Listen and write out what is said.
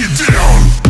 it down.